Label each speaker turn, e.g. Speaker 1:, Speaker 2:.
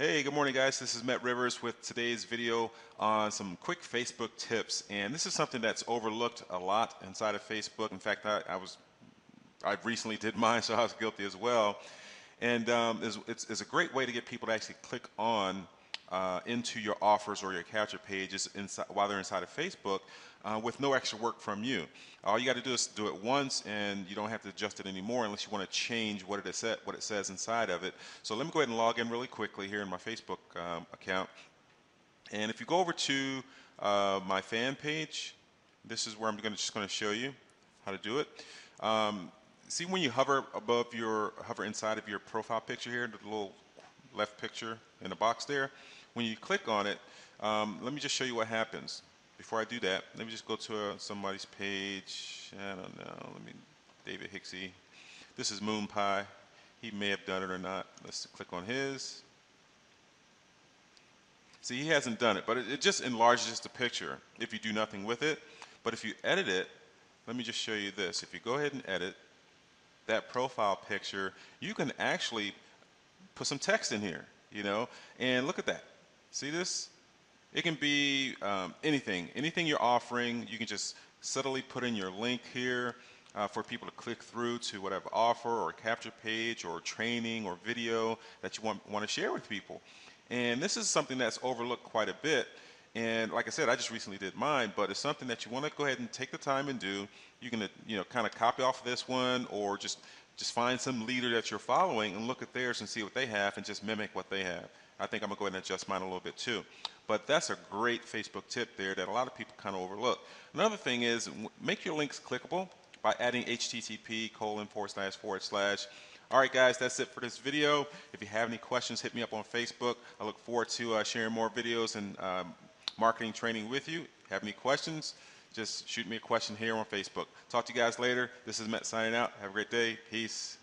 Speaker 1: Hey, good morning guys. This is Met Rivers with today's video on some quick Facebook tips. And this is something that's overlooked a lot inside of Facebook. In fact, I, I was, I recently did mine, so I was guilty as well. And um, it's, it's, it's, a great way to get people to actually click on uh, into your offers or your capture pages inside, while they're inside of Facebook uh, with no extra work from you. All you got to do is do it once and you don't have to adjust it anymore unless you want to change what it, set, what it says inside of it. So let me go ahead and log in really quickly here in my Facebook um, account. And if you go over to uh, my fan page, this is where I'm gonna, just going to show you how to do it. Um, see when you hover above your, hover inside of your profile picture here, the little left picture in the box there, when you click on it, um, let me just show you what happens. Before I do that, let me just go to uh, somebody's page. I don't know. Let me, David Hicksey. This is Moon Pie. He may have done it or not. Let's click on his. See, he hasn't done it, but it, it just enlarges the picture if you do nothing with it. But if you edit it, let me just show you this. If you go ahead and edit that profile picture, you can actually put some text in here, you know, and look at that. See this? It can be um, anything, anything you're offering. You can just subtly put in your link here uh, for people to click through to whatever offer or capture page or training or video that you want, want to share with people. And this is something that's overlooked quite a bit. And like I said, I just recently did mine, but it's something that you want to go ahead and take the time and do. You can, you know, kind of copy off this one or just just find some leader that you're following and look at theirs and see what they have and just mimic what they have. I think I'm gonna go ahead and adjust mine a little bit too. But that's a great Facebook tip there that a lot of people kind of overlook. Another thing is make your links clickable by adding HTTP colon forward slash forward slash. All right, guys, that's it for this video. If you have any questions, hit me up on Facebook. I look forward to uh, sharing more videos and um, marketing training with you. Have any questions? Just shoot me a question here on Facebook. Talk to you guys later. This is Matt signing out. Have a great day. Peace.